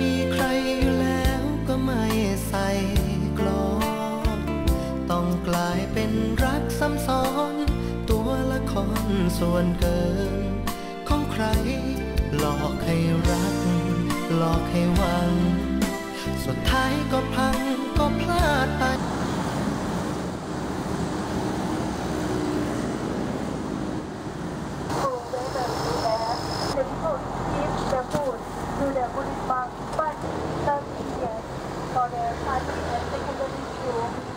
มีใครอยู่แล้วก็ไม่ใส่กลอต้องกลายเป็นรักซ้ำซ้อน ตัวละครส่วนเกิน ของใคร หลอกให้รัก หลอกให้หวัง สุดท้ายก็พัง The five.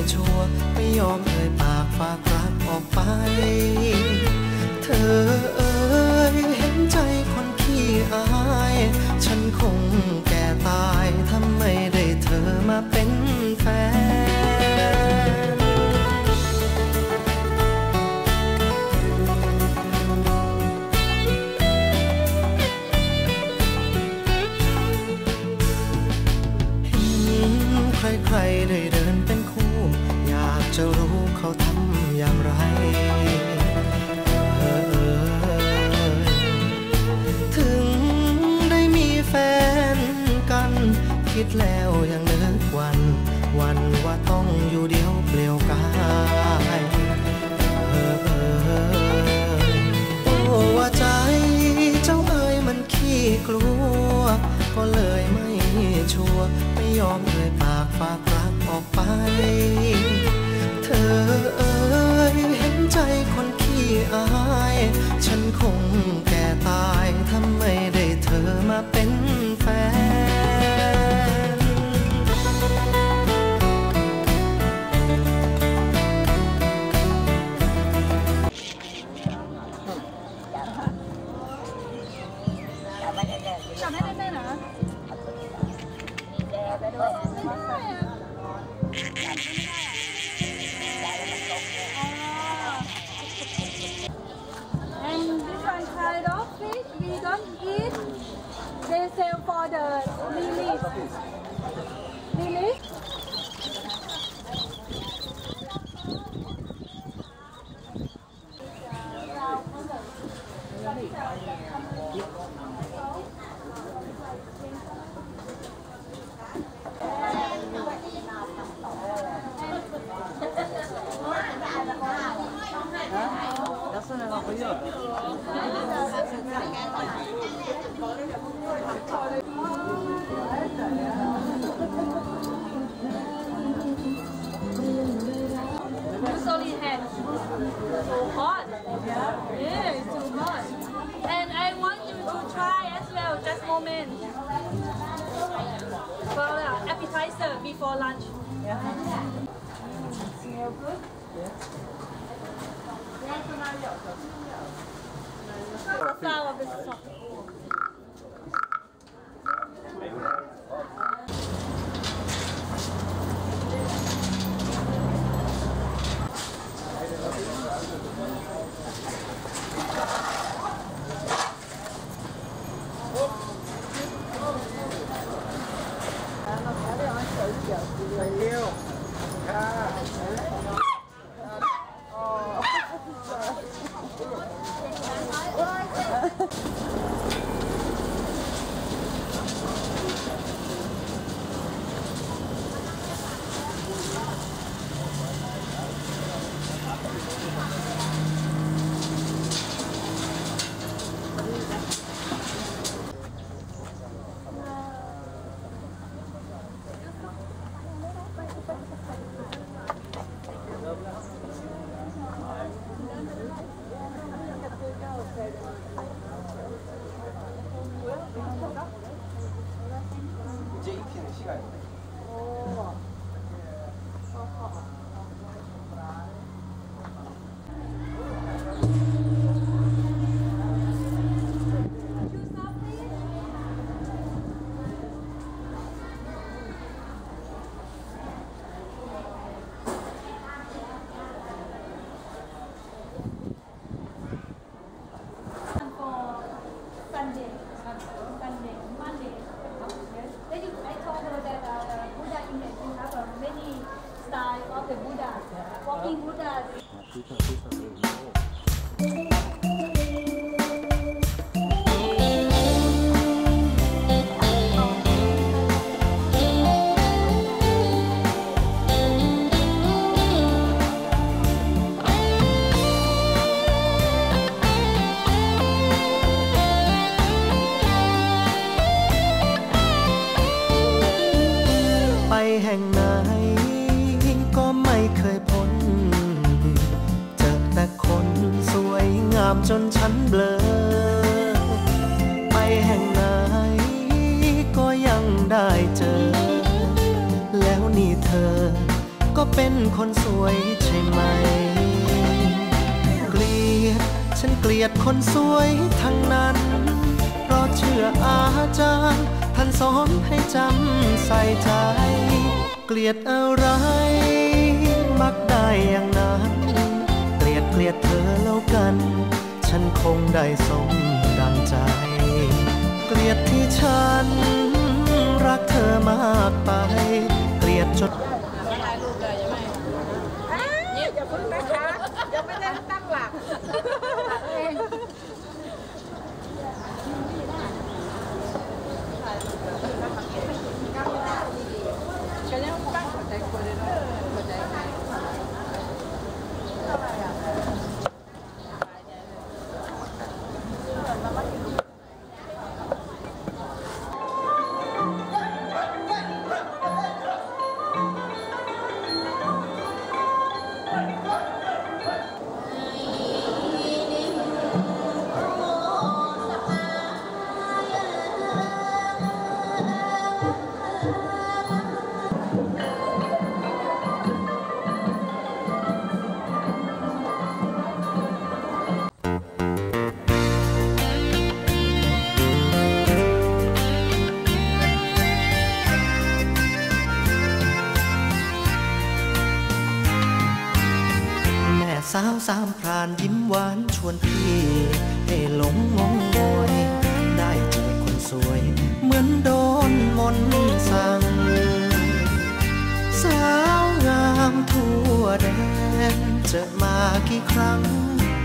่ชัวร์ไม่ยอมเอ่ยปากฝากรักออกไป เธอเอ่ยเห็นใจคนขี้อาย ฉันคงแก่ตายถ้าไม่ได้เธอมาเป็นแฟน เขาทำอย่างไรเออถึงได้มีแฟนกัน คิดแล้วยังนึกวัน วันว่าต้องอยู่เดียวเปลี่ยวกายเออเออโอ้ว่าใจเจ้าเอ๋ยมันขี้กลัว ก็เลยไม่ชัวร์ไม่ยอมเอ่ยปากฝากรักออกไป เ Sell for the lilies. Lilies? before lunch. Yeah. Mm, smell good? Yeah. Where's the Mario? What's engordado. ามจนฉันเบลอ ไปแห่งไหนก็ยังได้เจอ แล้วนี่เธอ ก็เป็นคนสวยใช่ไหม เกลียด ฉันเกลียดคนสวยทั้งนั้น เพราะเชื่ออาจารย์ ท่านสอนให้จำใส่ใจ เกลียดอะไร มักได้อย่างนั้นเกลียดเกลียดเธอแล้วกัน งได้สมดังใจ เกลียดที่ฉัน รักเธอมากไป เกลียดจด สามพรานยิ้มหวานชวนพี่ให้หลงงงงวยได้เจอคนสวย เหมือนโดนมนต์สั่ง สาวงามทั่วแดนเจอมากี่ครั้ง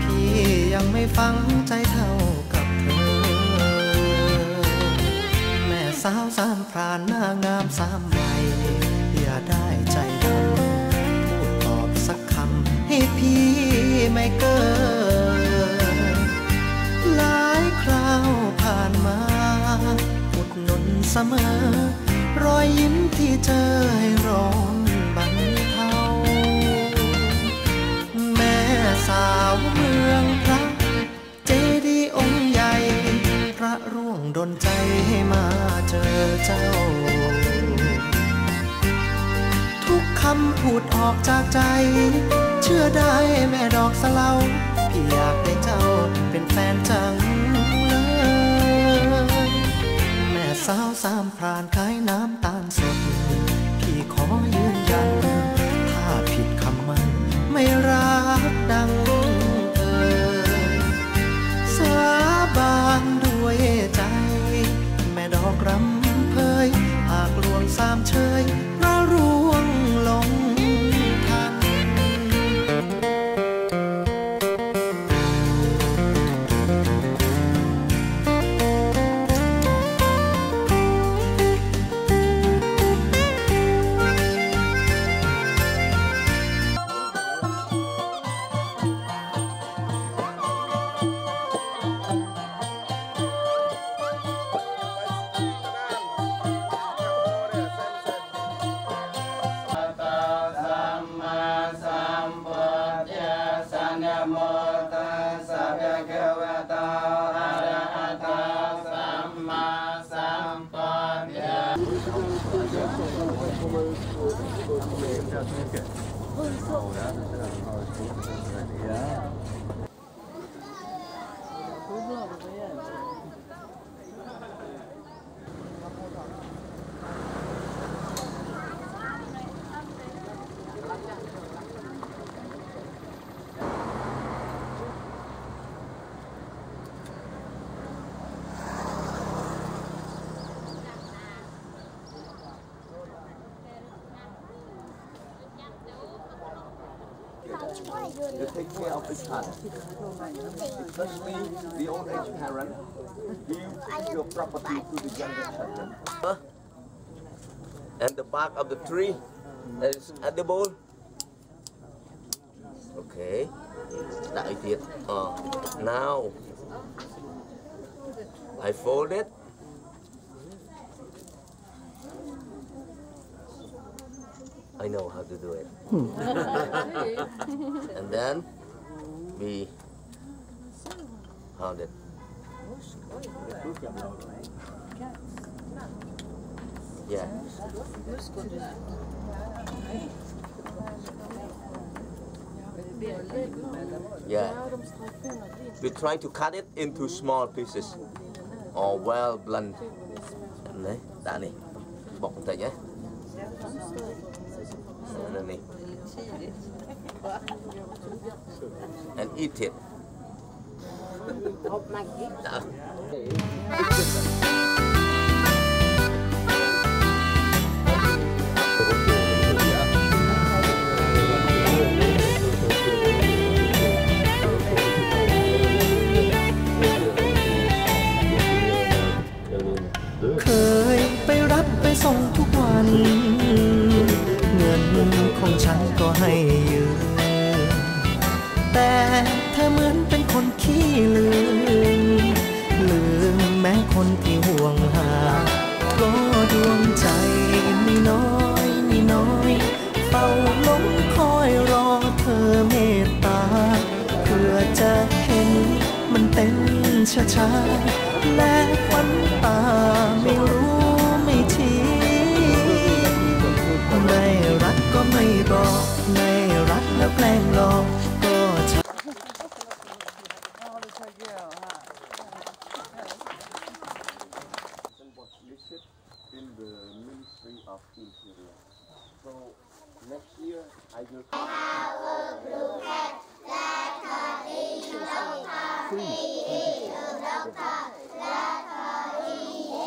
พี่ยังไม่ฟังใจเท่ากับเธอ แม่สาวสามพรานหน้างามสามวัยอย่าได้ใจ ไม่เกินหลายคราวผ่านมาอุดหนุนเสมอ รอยยิ้มที่เจอให้ร้อนบรรเทาแม่สาวเมืองพระเจดียองค์ใหญ่ พระร่วงดนใจให้มาเจอเจ้าทุกคำพูดออกจากใจ เชื่อได้แม่ดอกสเลาพี่อยากได้เจ้าเป็นแฟนจังเลยแม่สาวสามพรานขายน้ำตาลสด พี่ขอยืนยัน ถ้าผิดคำมันไม่รักดังเอ่ยสาบานด้วยใจ แม่ดอกรำเพยหากลวงสามเชย to take care of the child. Especially the old age parent. Give your property to the younger children. And the bark of the tree is edible. Okay. Đại tiết. Uh, now I fold it. I know how to do it. and then we pound it. Yeah. Yeah. We try to cut it into small pieces or well blend. Đấy, đã này. Bọc một nhé. And eat it.